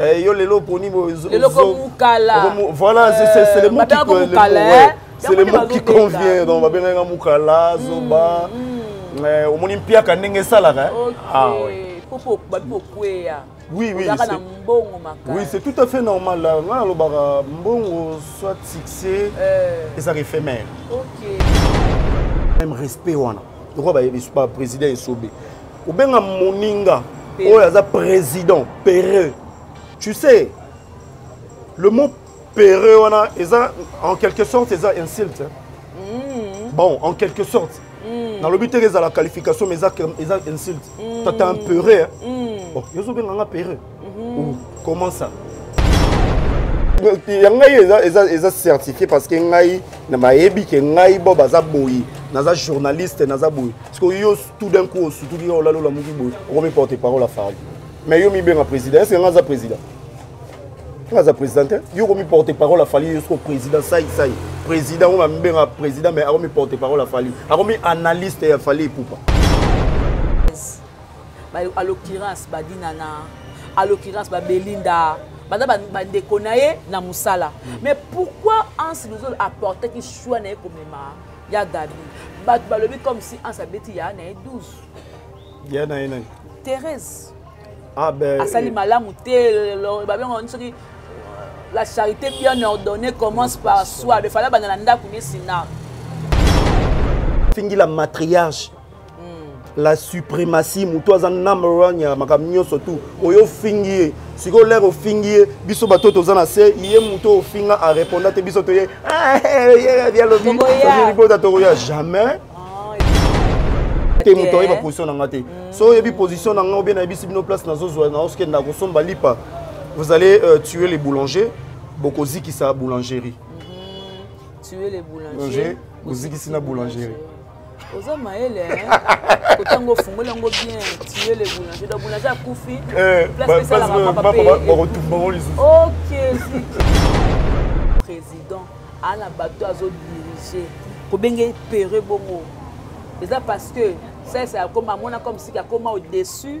Eh, yo lelo oponi voilà c'est le mot qui c'est le mot qui convient donc babengaka mukala mm, zoba mm. eh, omoni mpiaka ndenge esalaka eh? ah, oui oui oui c'est tout à fait normal nga nalobaka mbongo soit succès ezaka éphémère même respect wana lokola baprésident esobe obenga moninga oyo aza président pereux tu sais le mot pereux wana eza en quelque sorte eza insulte mm. bon en quelque sorte mm. nalobi teke ezala qualification mais eza, eza insulte mm. tata un pereux mm. oh, yo ozobenga nga pereux mm -hmm. oh, comment ça ya ngai eza, eza, eza certifié parce que ngai na mayebi ke ngai bo baza boyi naza journaliste naza boyi sikoyo tout d'un coup osutuki kaka olali olamuki boye okomi porte parole ya fali mais yo mibenga président ese yanga aza président nga aza président te yo okomi porte parole ya fali yo soko président saisai président oyo bamibenga président mais akomi porte parole ya fali akomi analyste ya fali epupa à l'occurrence badinana à l'occurrence babelinda baza bandeko na ye na mosala mais pourquoi anse luzolo apportaki choix na ye komema ya gabi bato balobi comme si anse abeti ya na ye 12 ya na ye nani therese ah, ben, asali eh. malamu te babengo soki euh, la charité bien ordonnée commence par soi befala banda na ndako nesina fingila matriarche la suprématie moto aza number one ya makambo nyonso tu oyo ofingi ye sikoyo lere ofingi ye biso bato toza na se ye moto ofinga areponda te biso toye ah, yalobibota tokoya jamais te moto ayeba position na nga te mm. so oyebi position na nga obie nayebisi bino place nazozwa naoskenda kosomba lipa vous allez euh, tuer les boulanger bokozikisa boulangerie mm-hmm. tuer les boulanger bozikisi na boulangerie oza mayele eh? kotango ofungoli yango bien tue le boulanger donc boulanger akufi eh, place esalaka mapa pe ok président aa na bato azodirige kobenge pere bongo eza parce que sese akoma amona comme sika akoma au-dessus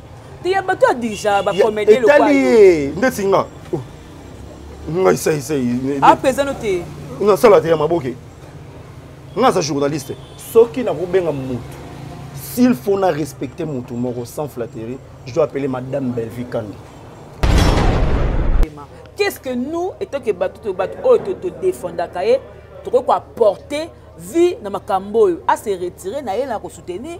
te ya bato ya deja bacomédie etali ye nde singa ngai saisai apesano te nasala te ya maboke ngai aza journaliste soki nakobenga motu s'il faut na respecter motu moko sans flatterie je dois appeler madame bellevie kandi qu'est-ce que nous etant que bato bato oyo todefendaka ye tokoki koapporter vie na makambo oyo ase retire na ye na kosoutenir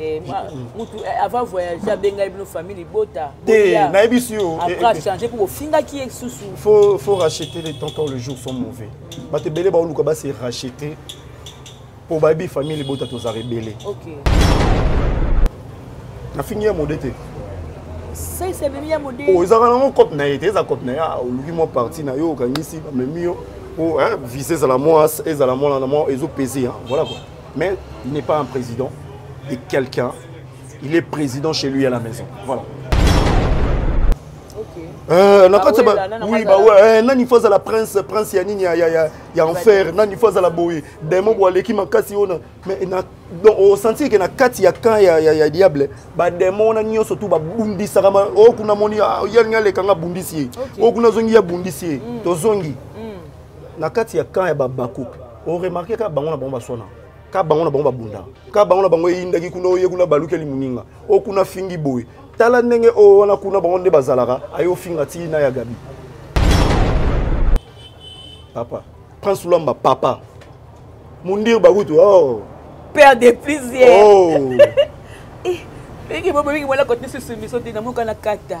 Eh, mutu eh, avant voyage abenga ye bino famille libota te nayebisi yo eh, après achange mpo bofingaki ye lisusu faut faut racheter les temps quand le jour sont mauvais bato ebele baoluka base racheter mpo bayebi famille libota tozala ebele nafingi ya mode te oh, ezaka nango cope na ye te eza cope na ye ah, oluki mwa parti na yo okangisi bamemi yo po vise ezala mwa ezala mwana na mwa ezopese voilà quoi Mais il n'est pas un président et quelqu'un. Il est président chez lui à la maison. Voilà. Euh, na kati oui bah ouais eh, nani faut la prince prince ya nini ya ya ya enfer nani faut la boye démon bo aleki makasi ona mais na donc au sentir que na kati ya camp ya ya, ya diable ba démon na nyoso tout ba bundisa kama oh kuna moni ah, ya ngale kanga bundisi oh kuna zongi ya bundisi mm. to zongi mm. na kati ya camp ya babakuk o remarquer ka bango na bango baswana ka bango na bango babunda ka bango na bango eyindaki kuna oye kuna balukeli moninga o kuna fingi boye tala ndenge oyo wana kuna bango nde bazalaka aye ofinga tii na ya gabi papa prince ulamba papa mundir bakutu oh. père de plusieurs oh. eh, eke bobo mingi bola kote susu miso te namoka na kata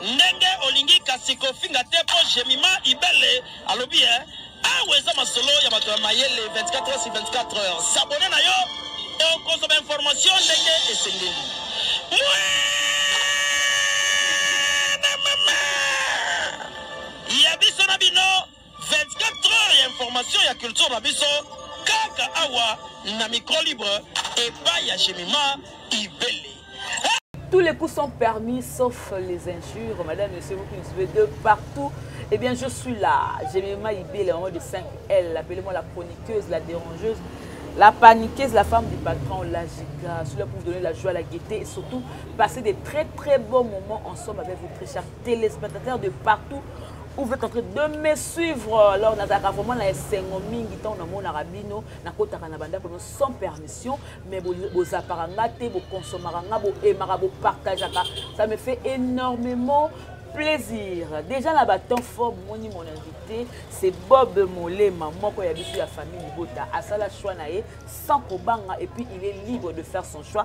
Ndenge olingi kasi kofinga te po Jemima Ibele alobi eh awa eza masolo ya bato ya mayele 24 heures sur 24 heures sabone na yo okozwa bainformation ndenge esengeli 24 heures ya information ya culture na biso kaka awa na micro libre epai ya jemima ibele tous les coups sont permis sauf les injures madame monsieur vous qui nous suivez de partout eh bien je suis là jemima ibele maman de 5l appelez moi la chroniqueuse la dérangeuse La paniqueuse, la femme du patron, la giga, cela pour vous donner la joie, la gaieté et surtout passer des très très bons moments ensemble avec votre chers téléspectateurs de partout où vous êtes en train de me suivre alors nazalaka vraiment na esengo mingi ntango namonaka bino nakotaka na bandako no sans permission mais bozapaka nga te bokonsomaka nga boemaka bopartageaka ça me fait énormément plaisir déjà na batemp fort bomoni mon invité c'est bob molema moko ya biso ya famille libota asala choix na ye sans kobanga et puis il est libre de faire son choix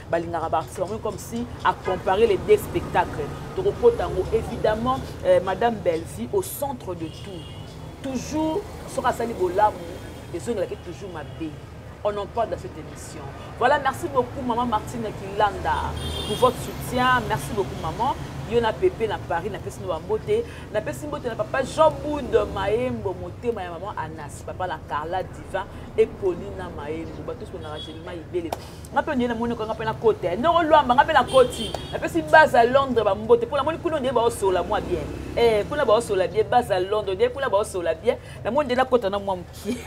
balingaka baartiste bango comme si à comparer les deux spectacles tokokota yango évidemment euh, madame bellevie au centre de tout toujours soki asali bolamu ezongelaki toujours mabe on en parle dans cette émission. Voilà, merci beaucoup maman Martine Kilanda pour votre soutien. Merci beaucoup maman. yo na pepe na paris napesi no bambote napesi mbote na papa jean boud mayembo motema ya mama anas papa na carla divin epolina mayembo bato sokonaka gelima ibele nga mpe ondie namoni okanga mpe na kote eh, noko lwamba nga mpe na koti napesi base ya londres bambote mpo namoni kuna ondie baosola mwa bien eh, kuna baosola bien base ya londres ondie kuna baosola bien namoni nde nakota na mwa mokie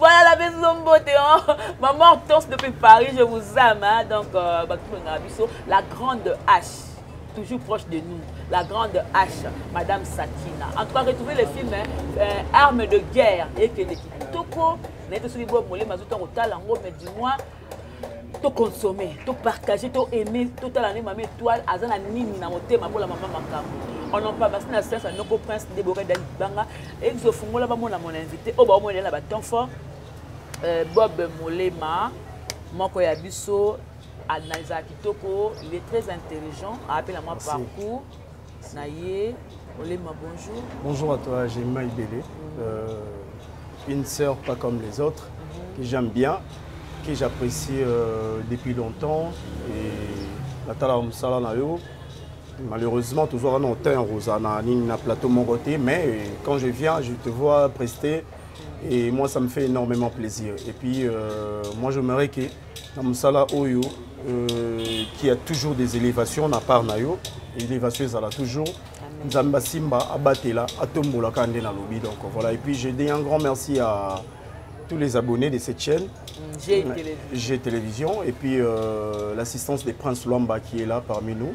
voilà la maison beauté hein? maman hortense depuis paris je vous aime hein? donc euh, bato bengaka biso la grande h toujours proche de nous la grande h madame sakina en tout cas retrouvez le film hein? euh, arme de guerre ekende kitoko nayebi te soki bob molema azoto akotala yango mais du moins toconsomme topartage toaime totala nde mama étoile aza na nini na motema mpola mama makambo onompa basi na science anoko prince nde boka dali libanga ezofungola bamona mona invité oyo baomonela na batemp fort euh, bob molema moko ya biso anazala kitoko il est très intelligent apela mwa parcours na ye olema bonjour bonjour à toi gemma ibele mm. euh, une sœur pas comme les autres mm -hmm. que j'aime bien que j'apprécie euh, depuis longtemps et natalaka mosala na yo malheureusement toujours un auteur rosa na nini na plateau moko te mais quand je viens je te vois prester et moi ça me fait énormément plaisir et puis euh, moi j'aimerais que dans sala oyo euh, qui a toujours des élévations à part Nayo, élévation ça l'a toujours Zambasimba, abatela Atombola, donc voilà et puis je dis un grand merci à tous les abonnés de cette chaîne J'ai mm, Télévision, et puis euh, l'assistance des princes Lomba qui est là parmi nous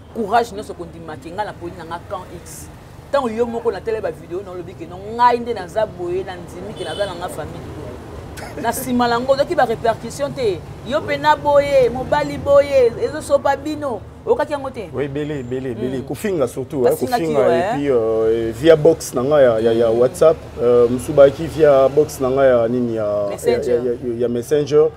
courage nyonso kondima ke ngai naponi na ngai camp x ntango yo moko natele bavideo na olobi ke no ngai nde naza boye na ndimi ke naza na ngai famille na nsima nango ozwaki barepercussion te yo mpe na boye mobali boye ezosopa bino okaki yango te oui ebele ebele ebele hmm. kofinga surtout kofinga epuis euh, via box na ngai ya ya hmm. whatsapp euh, mosusu bayaki via box na ngai ya nini ya messenger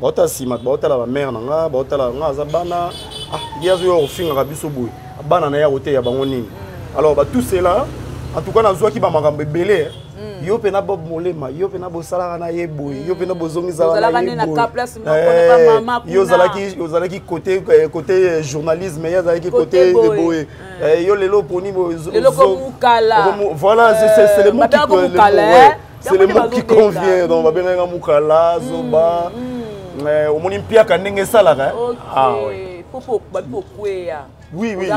baota nsima baotala bamare na nga baotala nga aza bana ah, ye azoya kofingaka biso boye bana na ye akoteya bango nini alors batusela en tout cas nazwaki bamakambo ebele eh. hmm. yo mpe na bob molema yo mpe na bosalaka na ye boye yo mpe na bozongisalaka na ye yo ozalaki kote eh, journalisme ye azalaki kote boye eh, yo lelo oponi boye voilà c'est le mot qui c'est le mot qui convient donc babengaki nga mukala zoba omoni mpiaka ndenge esalaka oui, oui,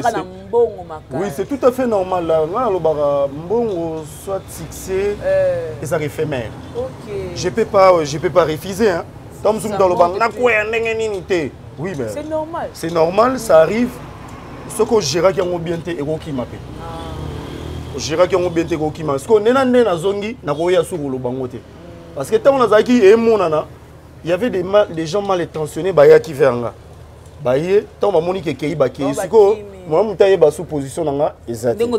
oui c'est tout à fait normal nga nalobaka mbongo soit succès euh... ezaka éphémère okay. je peux pas je peux pas refuser hein. to mosusu moto aloba nakweya ndenge nini te oui mais c'est normal c'est normal ça arrive soki ogéraki yango bien te ekokima mpe ah. ogéraki yango bien te ekokima sikoyo nde na nde nazongi nakoya suku oloba yango te parce que ntango nazalaki emonana il y avait des, mal, des gens mal intentionnés bayaki vers nga baye ntango bamoni kekei bakei sikoyo mwa moto ayeba su position na nga eza te eh,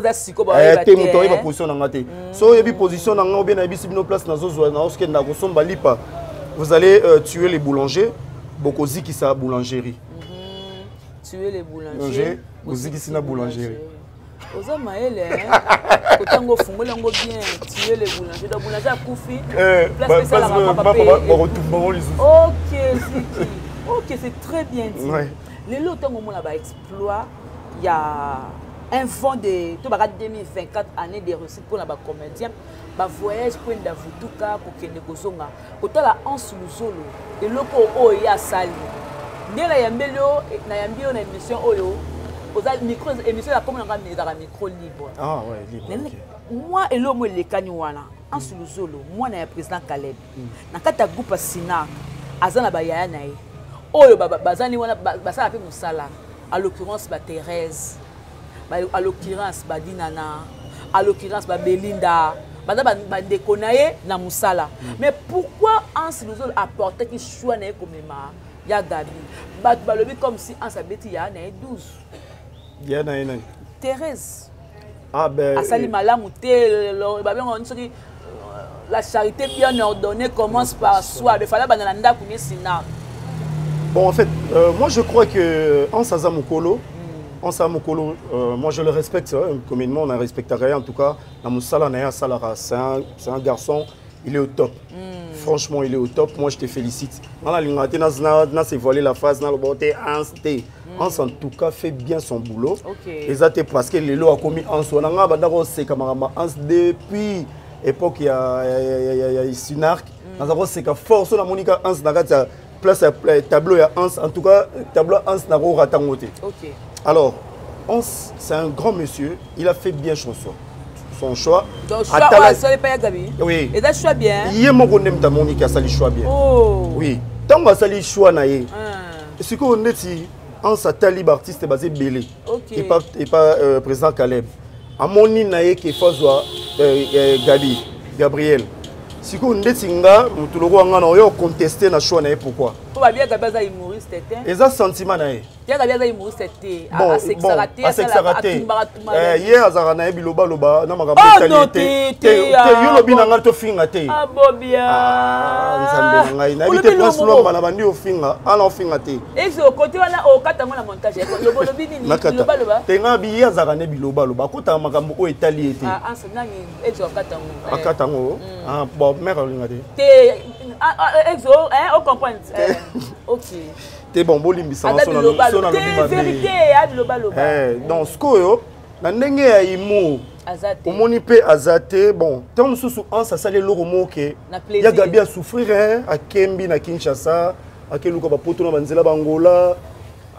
moto ayeba eh? position na nga te mm. so oyebi position na nga obe nayebisi bino place nazozwa naoskenda kosomba lipa vous allez euh, tuer les boulanger bokozikisa boulangerie mhm. tuer les boulanger bozikisi na boulangerie oza mayele kota yango ofungoli yango bien tue le boulanger do boulanger akufi eh, placeesalakabakotumba ngo lisusu ok ziki ok c'est très bien dit lelo ntango omona baexploit ya un vent de to baka 2024 année de réussite mpona bacomédien bavoyage kwenda vutuka kokende kozonga kotala anse luzolo eloko oyo ye asali nde nayambeli yo eh, nayambi yo na émission oyo oza micro émission ya komo na ngai ezalaka micro libre ah, mwa eloko mo elekani wana anse luzolo mwana ya président caleb mm. na kati ya groupe ya sinak aza na bayaya na ye oyo bazali wana basala mpe mosala à l'occurrence ba thérèse ba, à l'occurrence badinana à l'occurrence babelinda baza bandeko na ye na mosala mm. mais pourquoi anse luzolo apportaki choix na ye komema ya gabi bato balobi comme si anse abeti ya na ye 12 ya na ye nani thérèse ah, ben, asali euh, malamu te babengo soki la charité bien ordonnée commence par soi il fallait banda na ndaku ni sina bon en fait euh, moi je crois que en saza mukolo mm. en saza mukolo euh, moi je le respecte hein, communément on a respecté rien en tout cas na musala na ya salara c'est un c'est un garçon il est au top mm. franchement il est au top moi je te félicite nana lingate na na se voiler la face na lobote inste anse en tout cas fait bien son boulot okay. eza te parce que lelo akomi anse wana ngai abandaka oseka makambo anse depuis époque ya, ya, ya, ya, ya, ya sinark mm. naza koseka fort so namoni ka anse na kati ya place ya eh, tableau ya anse en tout cas tableau ya anse nakorata yango te okay. alors anse c'est un grand monsieur il a fait bien chanson son choix. Donc choix atala... oh, pas Gabi. Oui. Et ça choix bien. Hier mon condemn t'a monique a sali choix bien. Oh. Oui. Tant que sali choix na ye. Ah. sikoyo ndeti anse atali baartiste baza ebele epa euh, président caleb amoni na ye kefa azwa euh, euh, gabi gabriel sikoyo ndeti nga motu lokola nga na oyo oconteste na choix na ye pourkui eza sentiment na ye bon, bon, asexaka te Eh, ye azalaka na ye bilobaloba na makambo oh, etali te te yo lobi na ngai tofinga te ah, ah, nzambe na ngai nayebi te prince lomba na bandi ofinga ana ofinga te te ngai biye azalaka nde bilobaloba akotaka makambo oyo etali ye te ah, akata yango eh. mm. bon mare alinga te te exo eh, o comprendre eh, ok te bon bolimbisanga so nalobi mabe donc sikoyo na ndenge ya humour omoni mpe aza te bon ntango mosusu anse asali eloko moko ke ya gabi asouffrir hein akembi na kinshasa akeluka bapoto na banzela bangola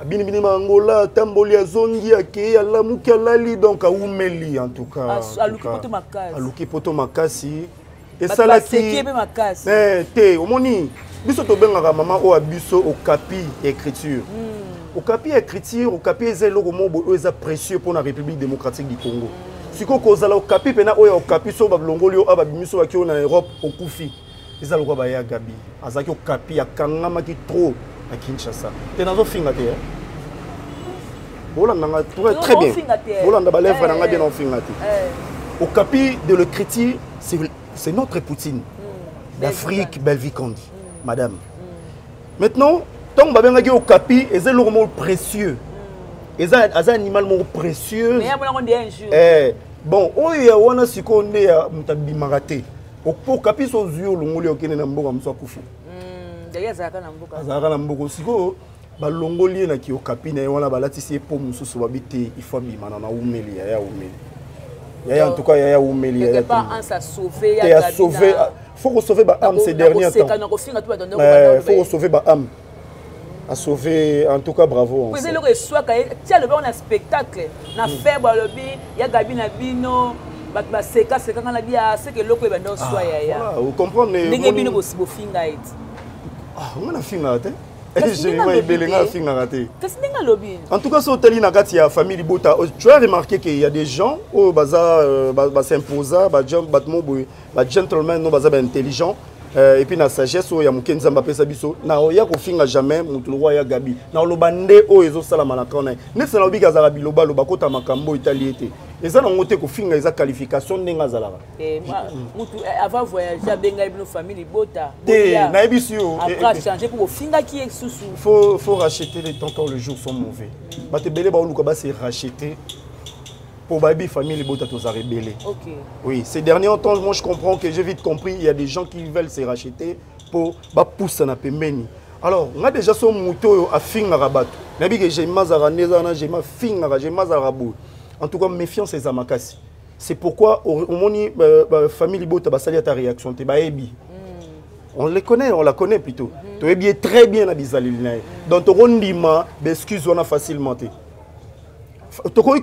abinibini ma angola atamboli azongi akei alamuki alali donc awumeli en tout cas aluki poto makasi esalaki eh, te omoni biso tobengaka mama oyo ya biso okapi ya écriture hmm. okapi ya écriture okapi eza eloko moko boye oyo eza précieux mpo na république démocratique du congo hmm. sikoyo kozala okapi mpena oyo ya okapi so balongoli yo a babimi so baki oyo na europe okufi eza lokola baya gabi azalaki okapi akangamaki trop na kinshasa te nazofinga te eh. bolanda nga très bien bolanda balèvre na nga bien eh. naofinga te eh. okapi de l'écriture c'est notre poutine mm. d'afrique belvicandi mm. madame mm. maintenant ntango babengaki okapi eza eloko moko précieux eza aza animal moko précieux eh, bon oyo ya wana sikoyo nde ya moto abimaka te okapi so ozwi olongoli okende na mboka mosu akufi azalaka na mboka sikoyo balongoli ye na kiokapi na ye wana balatisi ye po mosusu babi te ifo abima na naumeli yaya aumeli yaya en tout cas yaya aumeli yaya te asauve faut kosauve baame ces dernier temps eh, faut kosauve baame asauve en tout cas bravo po eza eloko eswaka ye ti alobi yango na spectacle na hmm. faible alobi ya gabi na bino bato baseka sekanga na bia ah, seke eloko ebanda oswa ah, yaya ndenge bino bofinga ye ti ah, nga na fingaka te Jéréma ebele nga afingaka te kasi ndenge alobi en tout cas so otali na kati ya famille libota oh, tu as remarqué que ya des gens oyo oh, baza euh, basimposa bato mo boye bagentleman no baza baintelligent Euh, epuis na sagesse oyo ya moke nzambe apesa biso naoya kofinga jamais motu lokwa ya gabi naoloba nde oyo ezosalama na camp na ye neti nalobi ke azalaka bilobaloba kota makambo oyo etali ye te eza nango te kofinga eza qualification ndenge azalaka Eh, mutu eh, avant voyage abenga ye bino famille libota te nayebisi yo eh, après achange mpo bofingaki ye susu faut faut racheter les temps quand le jour sont mauvais bato ebele baoluka base racheter mpo bayebi famille libota toza rebele oui ces derniers temps moi je comprends que j'ai vite compris il y a des gens qui veulent se racheter mpo bapusana pembeni alors nga déjà so moto oyo afingaka bato nayebi ke jema azalaka nde ezalaka na jema afingaka jema azalaka boye en tout cas méfiance eza makasi c'est pourquoi omoni euh, euh, famille libota basali ata réaction te bayebi hmm. on les connaît on la connaît plutôt hmm. toyebi ye très bien na bizaleli na ye donc tokondima baexcuse wana facilement te tokoki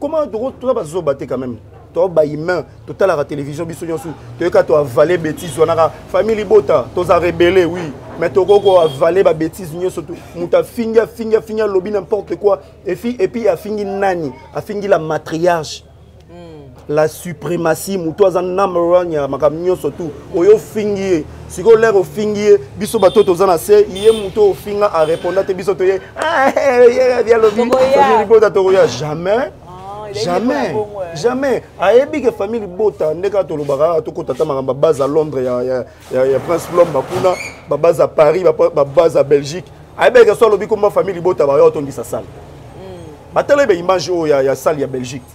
comment toza bazoba te quand même to bahumain totalaka télévision biso nyonso toyeka toavale bétise wana kaka famille libota toza rebele oui mais tokoki koavale babétise nyonso moto afingi afingi afingi alobi n'importe quoi efi epi afingi nani afingi la matriarche la suprématie moto aza number one ya makambo nyonso tu oyo ofingi ye sikoyo lere ofingi ye biso bato oyo toza na se ye moto oyo ofinga areponda te biso toye ah, yalobiota tokoya jamais ah, jamais jamais ayebi ke famille libota nde kaka tolobaka kaka tokota ta makambo babase ya londres ya, ya, ya, ya prince lomba kuna babase ya paris babase ya belgique ayebeke so alobi komba famille libota bayo atondisa sale hmm. batala ye baimage oyo ya, ya sale ya belgique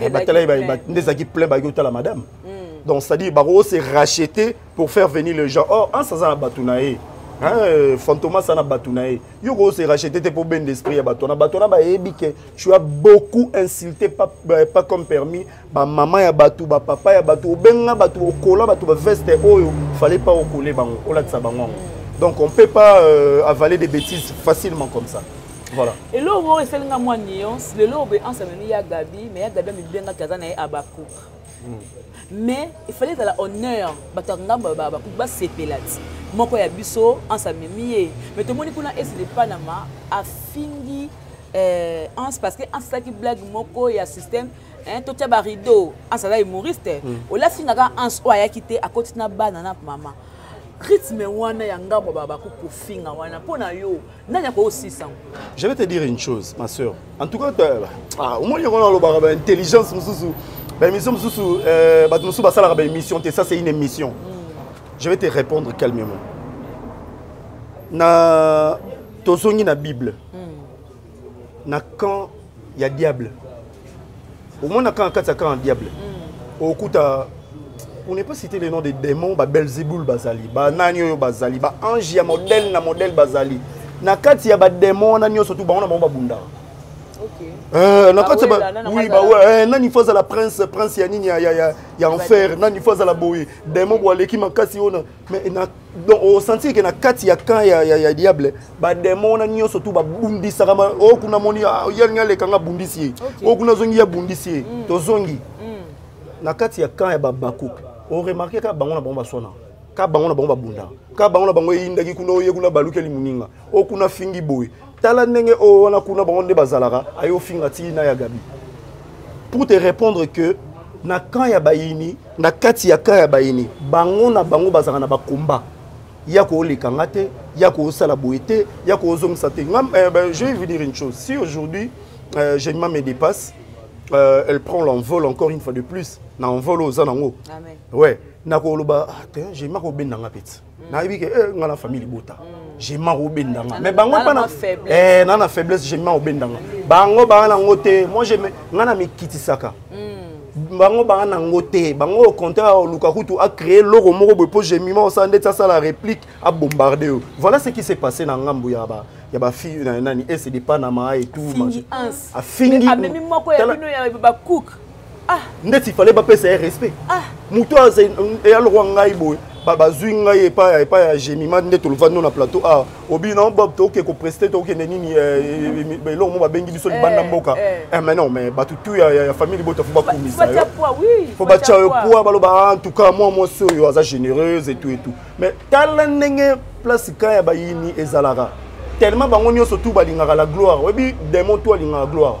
eh, batala ye nde ezalaki plein bayaki otala madame hmm. donc c'est-à-dire bako se racheter pour faire venir les gens or ansa aza na bato na ye euh, fantomas aza na bato na ye yo koo se racheter te mpo bende esprit ya bato wana bato wana bayebi ke tu as beaucoup insulté pas, euh, pas comme permis bamama ya bato bapapa ya bato obenga bato okola bato baveste oyo fale pas okole bango olatisa bango yango donc on peut pas euh, avaler des bêtises facilement comme ça voilà eloko oyo esalinga mwa nuance lelo obe ensemble ya gabi mais ya gabi amibengaki aza na ye abakouk hmm. mais efale ezala honneur bato ya ngambo ya babakouk basepela ti moko ya biso anse amemi ye mais tomoni kuna esi de panama afingi euh, anse parce que anse asalaki blague moko ya système Hein, to tia ba rideau asala humoriste mm. olafinga ka ans oyo ayaki te akoti na bana na mama rythme wana ya ngambo babaku kofinga wana mpo na yo nani akoosisa yango je vais te dire une chose ma soeur en tout cas ah, omoni yango nalobaka ba intelligence mosusu baémission mosusu euh, bato mosusu basalaka baémission te ça c'est une émission mm. je vais te répondre calmement na tozongi na bible mm. na camp ya diable omona camp kati ya camp ya diable mm. okuta on n'est pas cité le nom des démons ba belzebul bazali ba nani oyo bazali ba ange ya modèle na modèle bazali na kati ya bademo wana nyonso tu bango na bango babundaka eh, na kati oui bawe eh, nani fo azala prince prince ya nini ya enfer nani fo azala boye demo bo aleki makasi oyo mais na donc osentir ke na kati ya camp ya, ya, ya diable bademo wana nyonso tu babundisaka oyo oh, kuna moni ah, yalingi aleka nga abundisi ye oyo oh, kuna azongi ye abundisi ye mm. tozongi mm. na kati ya camp ya babakuk oremarke oh, kaka bango na bango baswana ka bango na bango babunda ka bango na bango eyindaki kuna oye kuna balukeli moninga o kuna fingi boye tala ndenge oyo oh, wana kuna bango nde bazalaka ayo finga ti na ya gabi pour te répondre que na camp ya bayini na kati ya camp ya bayini bango na bango bazalaka na bakomba ya kooleka nga te ya koosala boye te ya koozongisa te nga eh, ben, je vais vous dire une chose si aujourd'hui euh, gemma me dépasse euh, elle prend l'envol encore une fois de plus na envol oza nango ouais nakoloba ah, gemma kobenda nga peti mm. nayebi ke eh, nga na famille libota mm. jema obenda nga mais bango epa eh, na na faiblesse jema obenda nga bango banga nango te moi je nga na mikitisaka mm. bango banga nango te bango au contraire oluka kutu acree loko moko boye mpo jemima osala ndeti asala réplique abombarde yo voilà ce qui s'est passé na ngambo ya ba ya ba fille na nani ese de panama et tout afingi amemi moko ya bino ya bacook ah. ndeti ifale bapesa ye respect ah. moto eyalokwa ngai boye bazwi ngai epai epai ya gemima nde tolofandi no na plateau a ah, obi na bob toke kopreste tokende nini eh, eh, eh, eloko mo babengi biso libanda mboka mais non mais bato tu ya famille libota fo bakumisa yo fo batya yo poa baloba en ah, tout cas mwa mwasi oyo aza généreuse etout etout mais tala ndenge place ka ya bayini ezalaka tellement bango nyonso tu balingaka la gloire oyebi demon tu alingaka gloire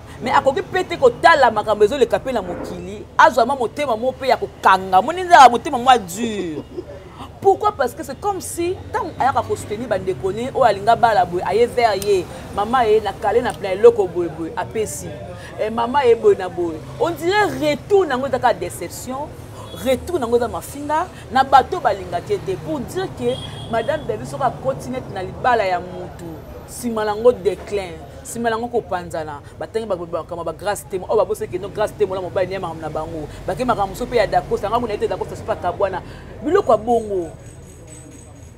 mais akoki mpe te kotala makambo ezoleka mpe na mokili azwa mwa motema moko mpe ya kokanga moni nzala motema mwa dure pourquoi parce que c'est comme si ntango ayaka kosoutenir bandeko ne oyo alinga bala boye aye vers ye mama ye na kale na plan eloko boye boye apesi e, mama ye boye na boye on dirait retour na yango ezaka déception retour na yango eza mafinga na bato balingaki ye te pour dire que madame davis soki akoti neti na libala ya motu nsima na yango declin nsima na yango kopanzana batangi bakama bagrace temo oyo babosi ekendo grace temo na mobali naye makambo na bango bake makambo mosusu mpe ya dakosa yango kuna ete dakosa soki akabwana biloko ya bongo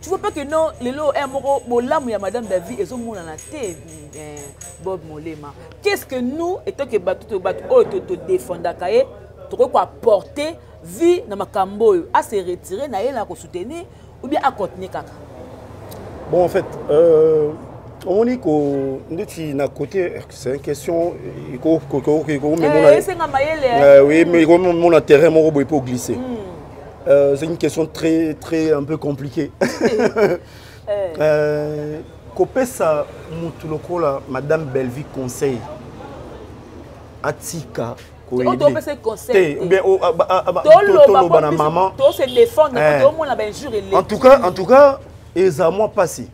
tu vois pas que non lelo un eh, moko bolamu ya madame david ezomonana te eh, bob molema qu'est ce que nous etant que bato to bato oyo oh, todefendaka ye tokoki koapporte vie na makambo oyo ase retire na ye na kosoutenir ou bien a continuer kaka bon en fait euh, omoni ko ndeti na côté c'est une question ekokomemonaesenga mayele oui mais ekokomemona terrain moko boye mpo glisse Euh, c'est une question très, très un peu compliquée. euh, kopesa mutu lokola madame bellevie conseil atika otopesa conseiltoloba na maman tose défendre eh. tomona bainjure eleki en tout cas en tout cas eza mwa mpasi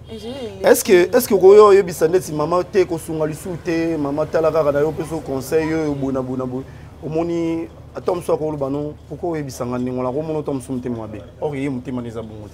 estce que okoya oyebisa ndeti mama te kosunga lisusu te mama tala kaka na yo mpe so conseil oyo bonabona boye omoni ata mosusu akoloba no pourkoi oyebisanga ndenge wana komona ota mosusu motema mabe or ye motema na eza bongo te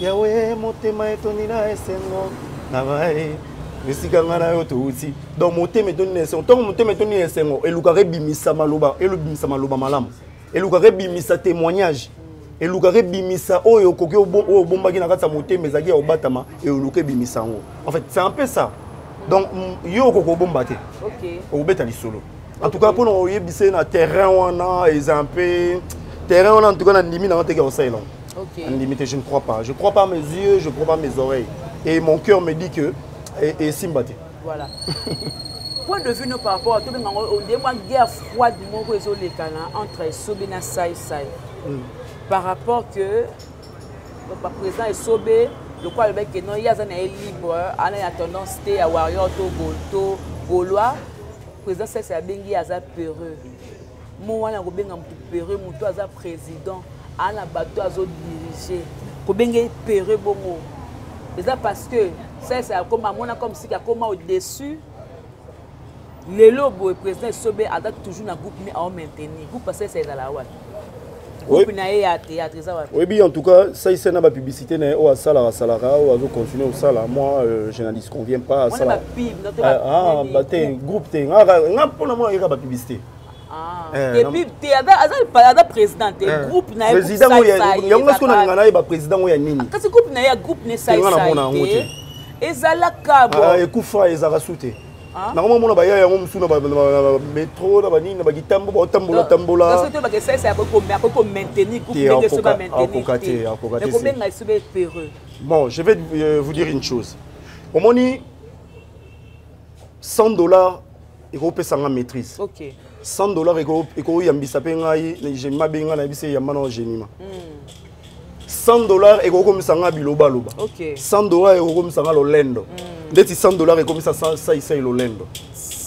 yawe motema etoni na esengo na ngai esika ngai na yo touti donc motema etoni na esengo ntango motema etoni na esengo elukaka ebimisa maloba elobimisa maloba malamu elukaka ebimisa témoignage elukaka ebimisa oyo okoki oyo obombaki na kati ya motema ezalaki ya kobatama eluka ebimisa yango en fait c'est un peu ça donc mm, yo okoki obomba te okobeta lisolo en tout cas mpo na oyebisa ye na terrain wana eza mpe terrain wana en tout cas na ndimi na yo teke kosalela yango Okay. Andimi te, je ne crois pas. Je crois pas mes yeux, je crois pas mes oreilles. Et mon cœur me dit que et, et simba te. Voilà. point de vue no par rapport to benga ngo nde mwa guerre froide moko ezolekana entre esobe na sai sai mm. par rapport que baprésident esobe lokola alobaki ke no ye aza na ye libre ana ya tendance te ya warrior to gaulois président sese abengi ye aza peureux mo wana kobenga motu pere motu aza président aa na bato azodirige kobenga ye pere bongo eza parce que sese akoma amona comme sika akoma au-dessus lelo boye président esobe aza toujours na groupe mi ao maintenir groupe asese ezala wapi groupe na ye ya théâtre eza wapi oyebi en tout cas saisa na bapublicité na ye oyo asalaka asalaka oyo azocontinue kosala moi euh, je na disconvient pas asala ah, ah, te groupe te nga mpo na mwa ayeka bapublicité Ah. Eh, aza président te eh. groupe na yango esiko nalinga na ye baprésident oyo ya nini kasi groupe na ye ya groupe na esalisate ezalaka ah, ekufa ezalaka su te Ah. nakoma omona baya yango mosusu na metro na banini na bakitambo baotambola tambola bon je vais euh, vous dire une chose omoni 100 dollars ekopesa nga maîtrise 100 dollars ekoyambisa mpe ngai mabe ngai na yebisi eyamba na ogenima 100 dollars ekokomisa nga bilobaloba okay. 100 dollars ekokomisa nga lolendo mm. ndeti 100 dollars ekomisa saisai lolendo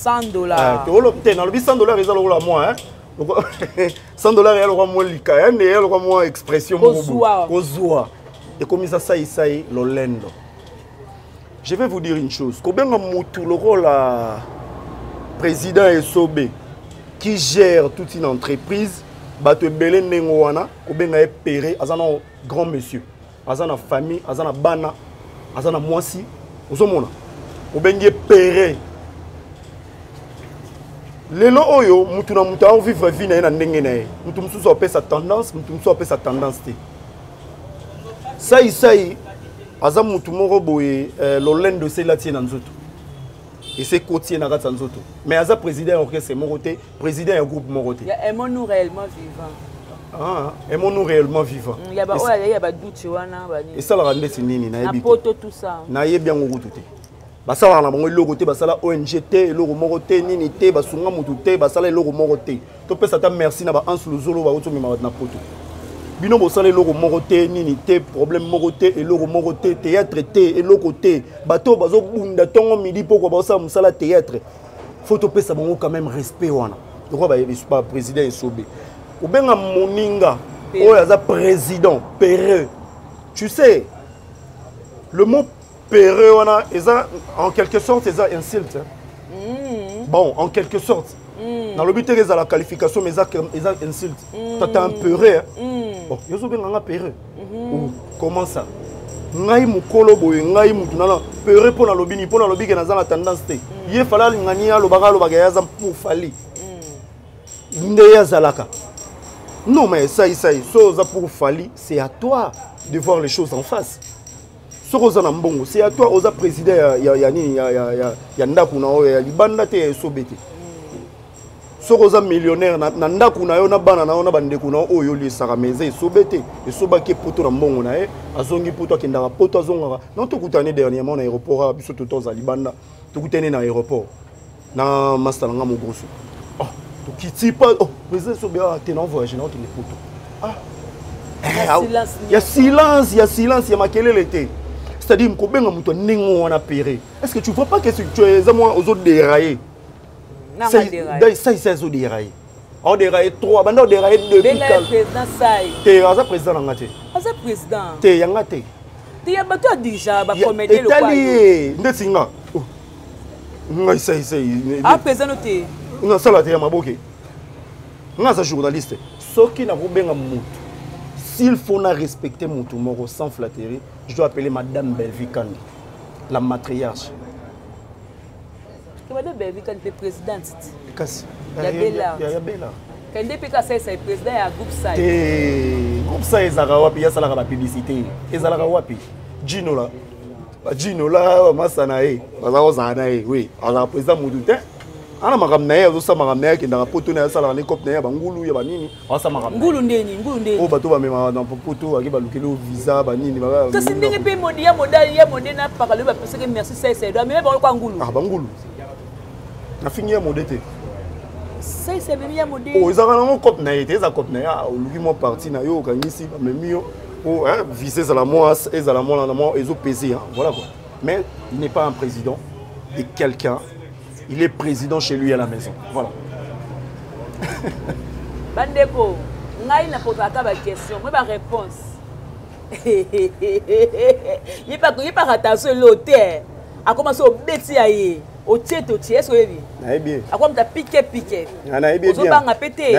100 dollars ah, te nalobi 100 dollars eza lokola moi hein? 100 dollars eya lokwa mwa likaya nde eya lokwa mwa expression moko kozwa ekomisa saisai lolendo Je vais vous dire une chose. Kobenga mutu lokola président Esobe qui gère toute une entreprise, bato ebele ndenge wana kobenga ye pere aza na grand monsieur aza na famille aza na bana aza na mwasi ozomona obengi ye pere lelo oyo mutu na mutu aovivre vie na ye na ndenge na ye mutu mosusu apesa tendance mutu mosusu apesa tendance te saisai aza mutu moko boye eh, lolendo ese elati ye na nzoto ese ekoti ye na kati ya nzoto mais aza président ya orchestre moko te président ya groupe moko te emonu réellement vivant ah, emonu réellement vivant mm, ya baoyo azali ya baduti wana esalaka ndeti nini nayebi poto tout ça nayebi yango kutu te basalaka na bango eloko te basala ong te eloko moko te nini te basunga motu te basala eloko moko te topesa ata merci na baanse luzolo bauti omema bato na poto bino bosala eloko moko te nini te problème moko te eloko moko te théâtre te eloko te bato oyo bazobunda ntongo midi mpokwa bazosala mosala théâtre faut topesa bango quand même respect wana lokola baprésident esobe kobenga moninga oyo aza président pereux tu sais le mot pere wana eza en quelque sorte eza insulte mm. bon en quelque sorte mm. nalobi teke ezala qualification mais eza insulte mm. tata impere mm. bon yo ozobenga nga pere mm -hmm. oh, comment ça ngai mokolo boye ngai motu nana pere mpo nalobi nini mpo nalobi ke naza na tendance te mm. ye fala alinga nini alobaka alobaka ye aza mpo fali mm. nde ye azalaka non mais esai sai so oza pour fali c'est à toi de voir les choses en face soki oza na mbongo se ya toi oza président ya, ya, ya nini ya, ya, ya, ya ndako na oyo ya libanda te ya esobe te soki oza millionnaire na, na ndako na yo na bana na yo na bandeko na yo oyo oliesaka ma eza esobe te esobaki epoto na mbongo na ye azongi poto akendaka poto azongaka non tokutani dernièrement na aéroport awa biso toto aza libanda tokutani na aéroport na masta na nga mogroso oh, tokiti pa oh, président sobe awa te na voyage na okende poto ah. eh, ah ya silence ya silence ya makelele te c'est-à-dire kobenga moto ya ndenge wana pere est ce que tu vois pas que eza mwa ozo déraye saisa ezo déraye ao déraye 3 banda odéraye 2 te aza président na nga te aza président te yanga te te ya bato ya dirigea bacomédien etali ye ndeti nga ngai sai sai apeza no te nasala te ya maboke ngai aza journaliste soki nakobenga motu s'il faut na respecter motu moko sans flatterie je dois appeler madame bellevie kandi la matriarche madame bellevie kandi mpe présidente ti kasi ya bela kende mpe kasalisa président ya groupe sai te groupe sai ezalaka wapi asalaka bapiblicité ezalaka wapi jinola bajinola bamasa na ye baza kozala na ye oui azala président motu te ana makambo na ye azosala makambo na ye akendaka poto na ye asalaka na ecope na ye ya bangulu ya banini asala makamboyo oh, bato bamemaka na poto ake balukeli o visa banini kasi ndenge mpe modi ya modali ya mode na pakalo bapesaki merci saisedo amemi bango kwa ngulu ah, bangulu nafingi ya mode te saisememi ya mode oyo oh, ezalaka nango cope na ye te eza cope na ye ah, oluki mwa parti na yo okangisi bamemi yo po hein, vise ezala mwasi ezala mwana na mwa ezo pese hein, voilà quoi mais il n'est pas un président de quelqu'un il est président chez lui à la maison voilà bandeko ngai nakozalaka baquestion moi baréponse yepaka taso elo te akoma so obeti ya ye otie te otie esi oyebi akoma moto apike pike ah, ozobanga mpe te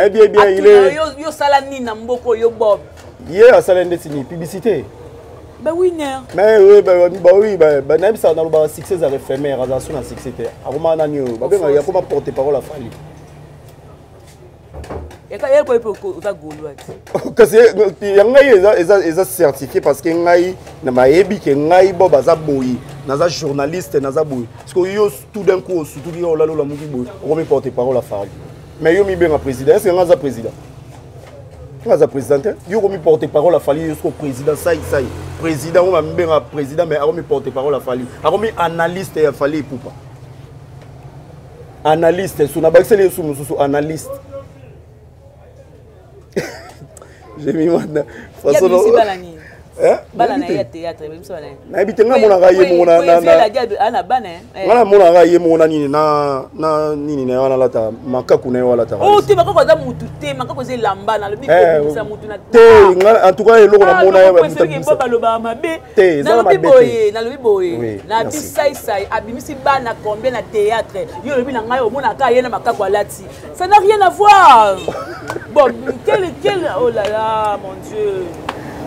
yo osala nini na mboka oyo bob ye asala ndeti ni publicité bawiner nayebisaka nalobaka succès ezaka éphémère azala so na succès te akoma nani oyo babengaka ye akoma porte parole afali kasi ya ngai eza certifie parce que ngai na mayebi ke ngai bob aza boye naza journaliste naza boye parceke yo tout d'un coup osutuki olali olamuki boye okomi porte parole afali mais yo mibenga président eske ngai aza président nga aza président te yo okomi porte parole afali yo soko président saisai président oyo bamibenga président mais akomi porte parole afali akomi analyste ya fali epupa analyste so nabakiseli yesu mosusu analyste j'ai mis maintenant façon nayebi te ngai monaka ye moko namonaka ye moko na nini na nini na ye wana alata makaku na ye walataka oh, te en tout cas eloko namona yebalobaka mabe te nalobi boye nalobi boye na bisaisai abimisi bana combien na théâtre yo olobi na ngai omonaka ye na makaku alati Ça n'a rien à voir. Bon, quel, quel, oh là là, mon Dieu.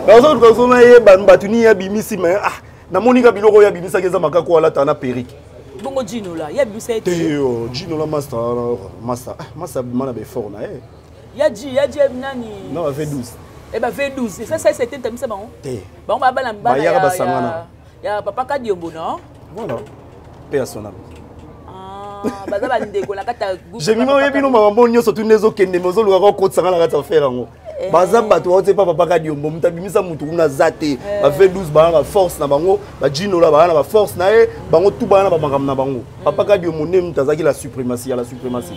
nazo luka so nayeba bato nini abimisi me ah namoni ka biloko oyo abimisaki eza maka ko alata na perike bongo jinola ye abimisa ye te yo jinola masta masta ah, masta abima na befort na ye ya ji ya ji nani na ba v12 e ba v12 esa sa esa etentamisa bango te bango babala mbala bayaka basangana ya papa kadiombo no voilà mpe ya sonama ah, baza bandeko na kati ya jemima oyebi no makambo nyonso tu nde ezokende me ozolukaka okotisanga na kati ya fere yango eh. baza bato baotie pa papa kadiombo moto abimisa motu kuna aza te eh. bave 12 baa na baforce na bango bajinola baa na baforce na ye bango tu baa na bamakambo na bango mm. papa kadiombo nde moto azalaki la suprématie ya la suprématie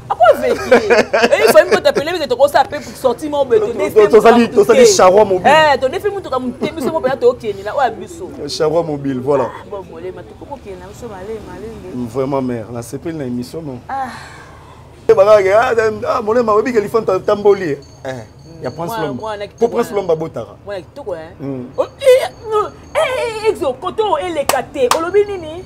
tozali charoi mobiletondefi motuka mote biso mopena tokende na oyo ya biso charoi mobile voilà vraiment mare nasepeli na émission no molema oyebi kelifone tamboli ya prince lomba po prince lomba abotaka exo koto eleka te olobi nini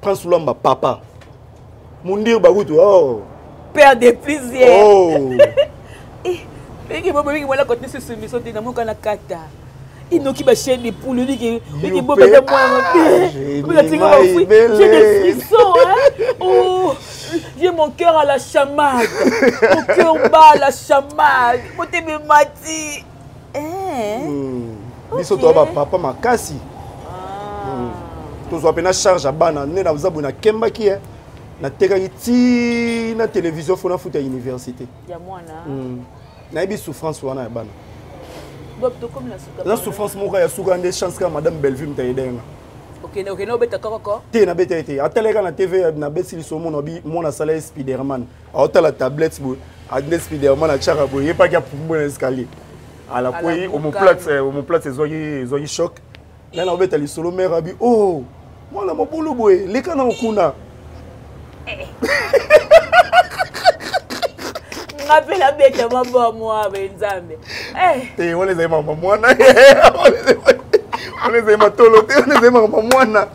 Prince Lamba papa. Mundir Bagutu oh. Père de plusieurs. Oh. eh, biki bobo biki wala kote susu miso te na muka na kata. inoki bachaine epulu niki niki bobe eza mwana mabe bikatinga bafui j'ai des frissons hein oh j'ai mon cœur à la chamade mon cœur bat à la chamade motema emati eh. hmm. biso toya bapapa makasi ah. hmm. tozwa mpe na charge ya bana nde naza boye nakembaki ye eh. natekaki ti na télévision fo nafuta université hmm. nayebi souffrance wana ya bana na souffrance moko ya suka nde chance kaka madame bellevue mutayedenga okende okende obeta kaka ko te nabeta ye te atalaka na tv nabeti liso mona bi mwana asala ye spiderman aotala tablette boye agne spiderma na tiaka boye ye paki apumbo na escalier alakwei omoplate ezwaki choc ngai na obeta lisolo mare abi o oh, mwana mobulu boye leka na okuna nga mpe nabeta mambo ya mwana nzambe eh. te wana ezali mama mwana wana ezali matolo te wana ezali mama mwana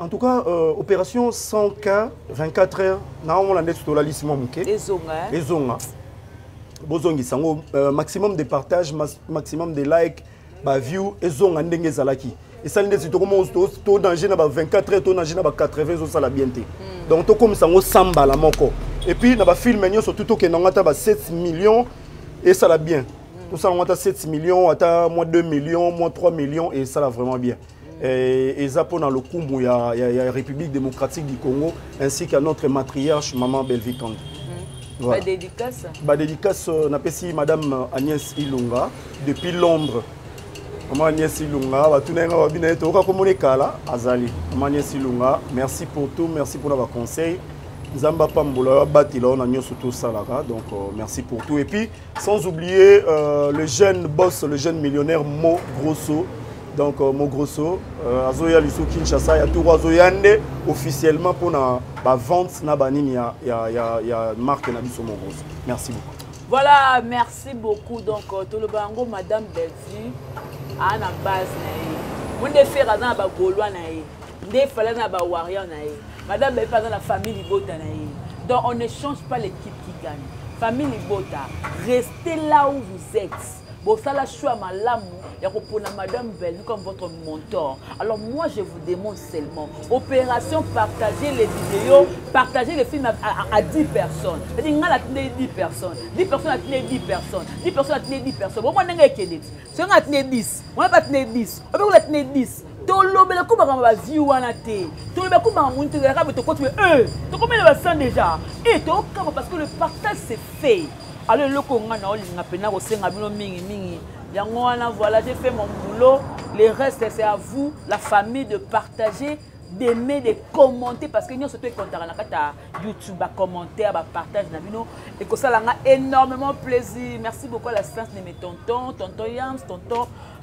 en tout cas euh, opération 100 k 24 heures naomona nde tolalisi mwa moke ezonga bozongisa yango euh, maximum de partage maximum de like baview ezonga ndenge ezalaki esali ndeti to danger na ba 24 heures to danger na ba 80 ezosala bien te hmm. donc tokomisa yango 100 mbala moko et puis na bafilme nyonso tu tokenda yango ata ba 7 millions esala bien hmm. tosala yango ata 7 millions ata mwa 2 millions mwa 3 millions esala vraiment bien eh, eza mpo na lokumu ya, ya, ya république démocratique du congo ainsi qu'à notre matriarche maman belvi kandi mm. voilà. badédicace badédicace euh, napesi madame euh, agnès ilunga depuis londres mama agnès ilunga batuna ye nga babi na ye toyoka komona ekala azali mama agnès ilunga merci pour tout merci mpona baconseil nzambe apambola yo abatela yo na nyonso tosalaka donc euh, merci pour tout et puis Sans oublier euh, le jeune boss, le jeune millionnaire Mo Grosso. Donc euh, Mo Grosso, euh, Azoya Lisso Kinshasa, ya Tour Azoya nde officiellement pour na ba vente na ba nini ya ya ya, ya marque na biso Mo Grosso. Merci beaucoup. Voilà, merci beaucoup. Donc euh, toloba yango madame Bellevue ana base na ye. Munde faire aza na ba golois na ye. nde fala na ba warrior na ye madame bayepe aza na famille libota na ye donc on ne change pas l'équipe qui gagne famille libota restez là où vous êtes bosala choix malamu ya kopona madame bellevue comme votre mentor alors moi je vous demande seulement opération partager les vidéos partager les films à, à, à 10 personnes edi ngai natindeli 10 personnes 10 personnes atindeli 10 personnes 10 personnes atindeli 10 personnes bomwa ndenge ekende ti soki ngai atindeli 10 wana mpe atindeli 10 ope kula atindeli 10 tolobela ko makambo bavie wana te tolobela ko makambo moni toyaka bo tokoti e tokomela basan déjà e tokama parce que le partage c'est fait alors eloko nga na olinga mpena kosenga bino mingimingi yango wana voilà j'ai fait mon boulot le reste c'est à vous la famille de partager d'aimer de commenter parce que nyonso to ekontaka na kati ya youtube bacommentaire bapartage na bino ekosala nga énormément plaisir merci beaucoup à la science de mes tontons tonton yams tonton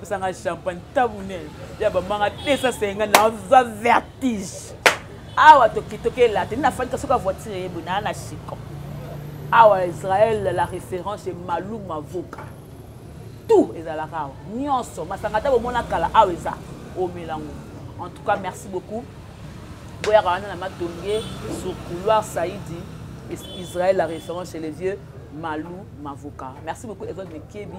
pesanga champagne tabune ya bambanga 250 naza vertige awa tokitoki elate nini afandi kasoka voiture ye boye naa na chiko awa israel la référence e malu mavoka tout ezalaka awa nyonso masanga ata bomona kala awa eza omelango en tout cas merci beaucoup boyaka wana na matonge sur couloir saidi israel la référence chez les vieux malou mavoka merci beaucoup evode mekebi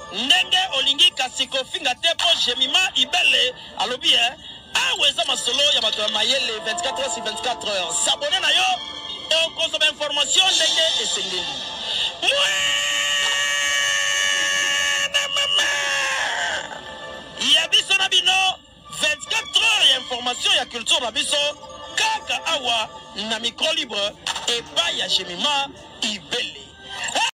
Ndenge olingi kasi kofinga te po Jemima Ibele alobi eh awa eza masolo ya bato ya mayele 24 heures sur 24 heures sabone na yo okozwa bainformation ndenge esengeli ya biso na bino 24 heures ya information ya culture na biso kaka awa na micro libre epai ya gemima ibele